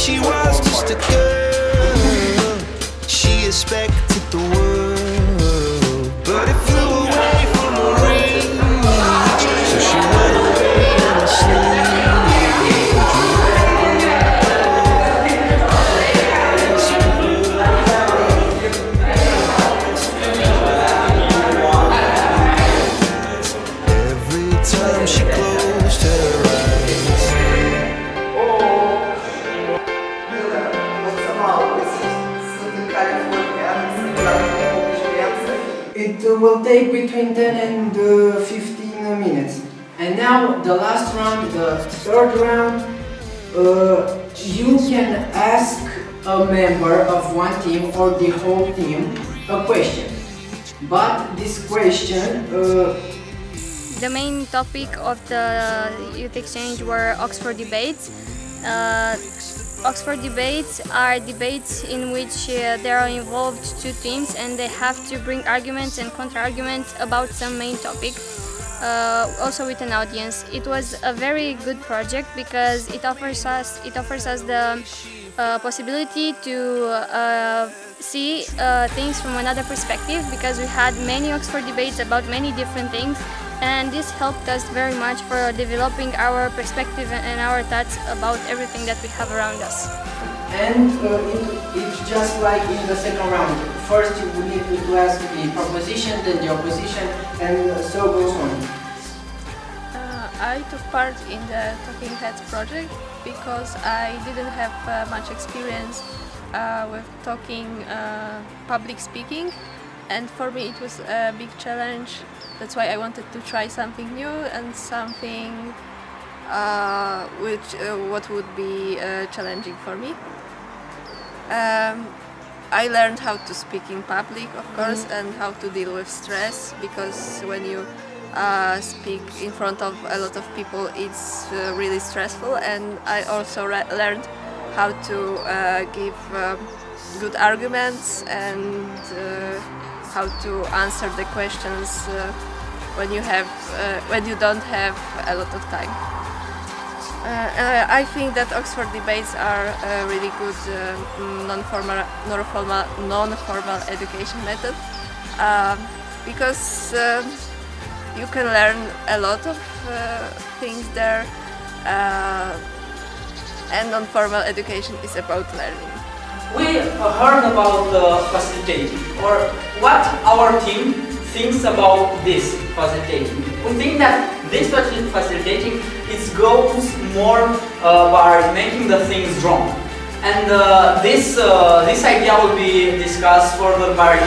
she was just a girl. She expected the world. It will take between 10 and uh, 15 minutes. And now the last round, the third round, uh, you can ask a member of one team or the whole team a question. But this question uh, The main topic of the youth exchange were Oxford debates. Uh, Oxford debates are debates in which uh, there are involved two teams and they have to bring arguments and counter-arguments about some main topic. Uh, also with an audience. It was a very good project because it offers us it offers us the uh, possibility to uh, see uh, things from another perspective because we had many Oxford debates about many different things and this helped us very much for developing our perspective and our thoughts about everything that we have around us. and uh, it, it's just like in the second round. First you will need to ask the proposition, then the opposition, and so goes on. Uh, I took part in the Talking Heads project because I didn't have uh, much experience uh, with talking uh, public speaking and for me it was a big challenge. That's why I wanted to try something new and something uh, which uh, what would be uh, challenging for me. Um, I learned how to speak in public, of course, and how to deal with stress because when you uh, speak in front of a lot of people, it's uh, really stressful. And I also re- learned how to uh, give um, good arguments and uh, how to answer the questions uh, when you have uh, when you don't have a lot of time. Uh, uh, I think that Oxford debates are a really good uh, non-formal, non-formal, non-formal education method um, because um you can learn a lot of uh, things there, uh, and non-formal education is about learning. We heard about uh, facilitating or what our team thinks about this facilitating. We think that this facil- facilitating it goes more uh, by making the things wrong. And uh, this, uh, this idea will be discussed further by